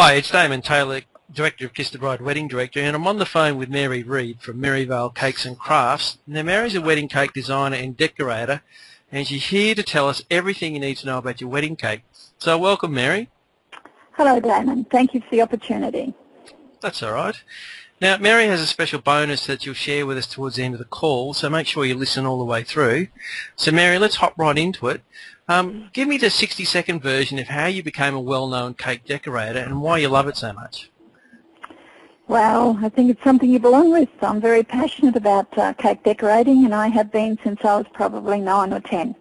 Hi, it's Damon Taylor, Director of Kiss the Bride Wedding Director, and I'm on the phone with Mary Reid from Maryvale Cakes and Crafts. Now, Mary's a wedding cake designer and decorator, and she's here to tell us everything you need to know about your wedding cake. So, welcome, Mary. Hello, Damon. Thank you for the opportunity. That's all right. Now, Mary has a special bonus that she'll share with us towards the end of the call, so make sure you listen all the way through. So, Mary, let's hop right into it. Um, give me the 60-second version of how you became a well-known cake decorator and why you love it so much. Well, I think it's something you belong with. I'm very passionate about uh, cake decorating, and I have been since I was probably 9 or 10.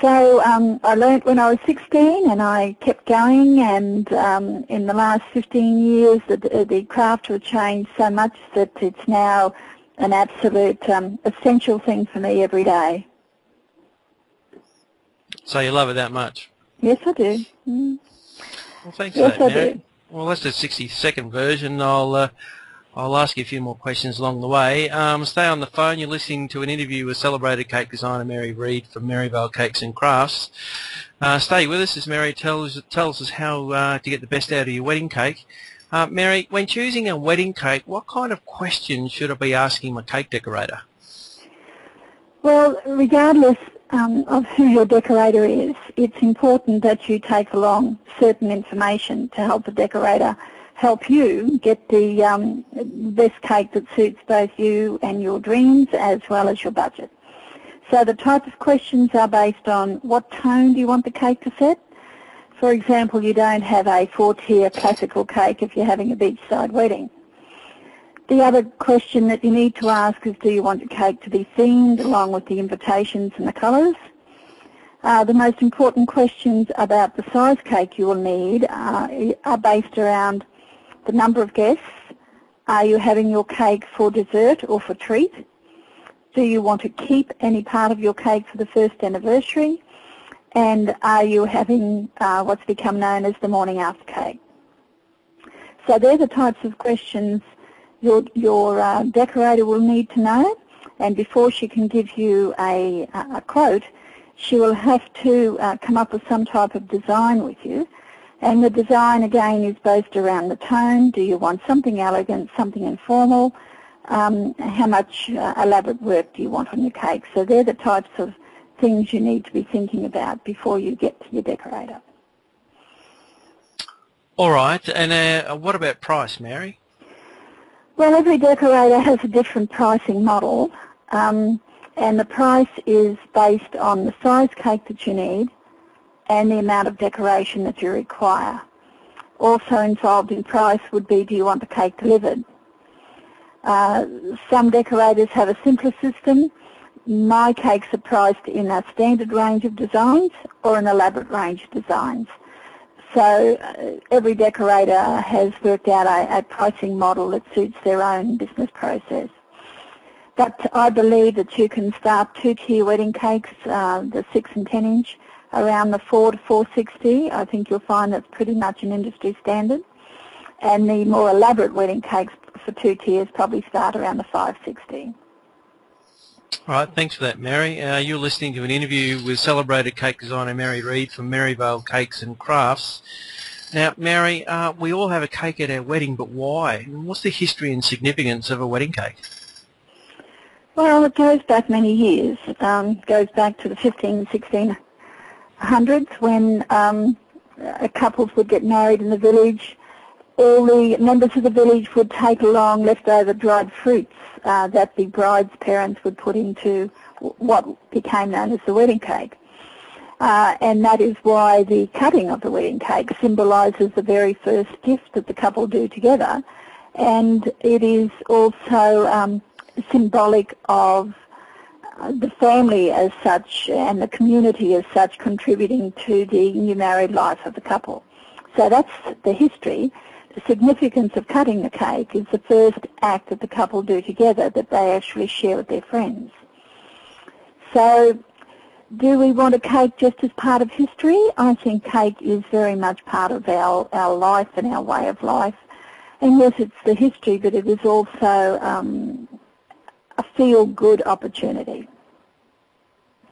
So um, I learnt when I was 16 and I kept going and um, in the last 15 years the, the craft has changed so much that it's now an absolute um, essential thing for me every day. So you love it that much? Yes, I do. Mm. Well, thanks yes, for that, Mary. Well, that's the 60-second version. I'll uh, I'll ask you a few more questions along the way. Um, stay on the phone. You're listening to an interview with celebrated cake designer Mary Reid from Maryvale Cakes and Crafts. Uh, stay with us as Mary tells tells us how uh, to get the best out of your wedding cake. Uh, Mary, when choosing a wedding cake, what kind of questions should I be asking my cake decorator? Well, regardless um, of who your decorator is, it's important that you take along certain information to help the decorator help you get the um, best cake that suits both you and your dreams as well as your budget. So the type of questions are based on what tone do you want the cake to set. For example, you don't have a four-tier classical cake if you're having a beachside wedding. The other question that you need to ask is do you want your cake to be themed along with the invitations and the colours? Uh, the most important questions about the size cake you will need uh, are based around the number of guests. Are you having your cake for dessert or for treat? Do you want to keep any part of your cake for the first anniversary? And are you having uh, what's become known as the morning after cake? So they're the types of questions your, your uh, decorator will need to know. And before she can give you a, a quote, she will have to uh, come up with some type of design with you. And the design, again, is based around the tone. Do you want something elegant, something informal? Um, how much uh, elaborate work do you want on your cake? So they're the types of things you need to be thinking about before you get to your decorator. All right. And uh, what about price, Mary? Well, every decorator has a different pricing model, um, and the price is based on the size cake that you need and the amount of decoration that you require. Also involved in price would be do you want the cake delivered? Uh, some decorators have a simpler system. My cakes are priced in a standard range of designs or an elaborate range of designs. So uh, every decorator has worked out a, a, pricing model that suits their own business process. But I believe that you can start two-tier wedding cakes, uh, the 6 and 10 inch, around the 4 to 460. I think you'll find that's pretty much an industry standard. And the more elaborate wedding cakes for two tiers probably start around the 560. All right, thanks for that, Mary. Uh, you're listening to an interview with celebrated cake designer Mary Reid from Maryvale Cakes and Crafts. Now, Mary, uh, we all have a cake at our wedding, but why? What's the history and significance of a wedding cake? Well, it goes back many years. Um, goes back to the 15, 1600s when um, couples would get married in the village. All the members of the village would take along leftover dried fruits uh, that the bride's parents would put into what became known as the wedding cake. Uh, and that is why the cutting of the wedding cake symbolises the very first gift that the couple do together. And it is also um, symbolic of uh, the family as such and the community as such contributing to the new married life of the couple. So that's the history the significance of cutting the cake is the first act that the couple do together that they actually share with their friends. So do we want a cake just as part of history? I think cake is very much part of our, our life and our way of life. And yes, it's the history, but it is also um, a feel-good opportunity.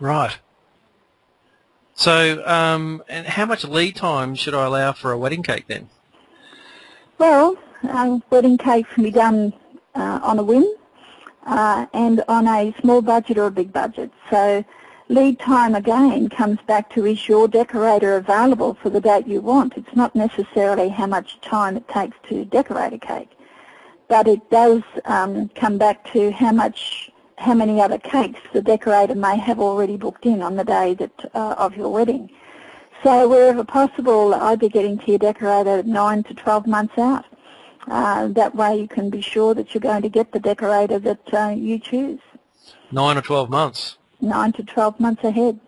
Right. So, um, and how much lead time should I allow for a wedding cake then? Well, uh, wedding cakes can be done uh, on a whim uh, and on a small budget or a big budget. So lead time again comes back to is your decorator available for the date you want. It's not necessarily how much time it takes to decorate a cake, but it does um, come back to how much, how many other cakes the decorator may have already booked in on the day that uh, of your wedding. So wherever possible, I'd be getting to your decorator 9 to 12 months out. Uh, that way you can be sure that you're going to get the decorator that uh, you choose. 9 or 12 months? 9 to 12 months ahead.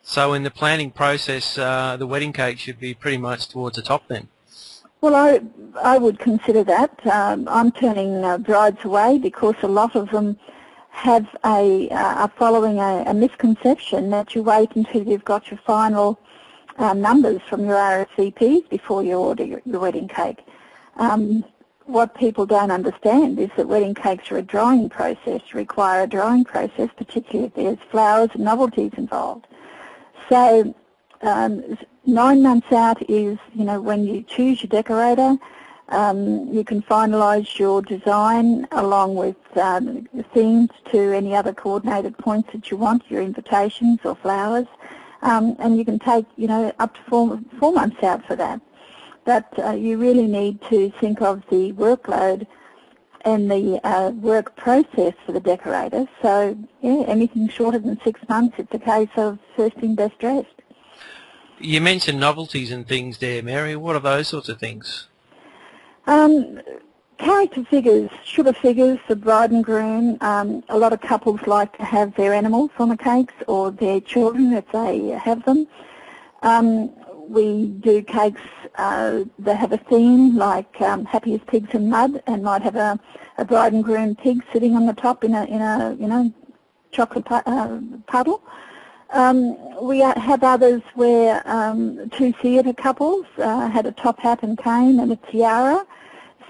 So in the planning process, uh, the wedding cake should be pretty much towards the top then? Well, I, I would consider that. Um, I'm turning uh, brides away because a lot of them have a, uh, are following a, a misconception that you wait until you've got your final uh, numbers from your RSVPs before you order your, your wedding cake. Um, what people don't understand is that wedding cakes are a drying process, require a drying process, particularly if there's flowers and novelties involved. So um, nine months out is, you know, when you choose your decorator, um, you can finalise your design along with um, themes to any other coordinated points that you want, your invitations or flowers, um, and you can take, you know, up to four, four months out for that. But uh, you really need to think of the workload and the uh, work process for the decorator. So, yeah, anything shorter than six months, it's a case of first in, best dressed. You mentioned novelties and things there, Mary. What are those sorts of things? Um, character figures, sugar figures for bride and groom. Um, a lot of couples like to have their animals on the cakes or their children if they have them. Um, we do cakes uh, that have a theme like um, Happy as Pigs in Mud and might have a, a bride and groom pig sitting on the top in a, in a you know, chocolate pu uh, puddle. Um, we have others where um, two theatre couples uh, had a top hat and cane and a tiara.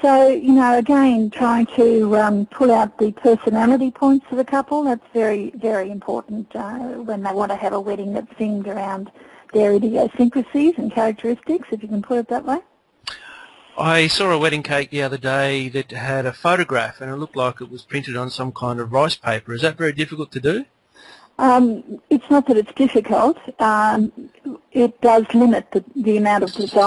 So, you know, again, trying to um, pull out the personality points of the couple, that's very, very important uh, when they want to have a wedding that's themed around their idiosyncrasies and characteristics, if you can put it that way. I saw a wedding cake the other day that had a photograph and it looked like it was printed on some kind of rice paper. Is that very difficult to do? Um, it's not that it's difficult. Um, it does limit the, the amount of design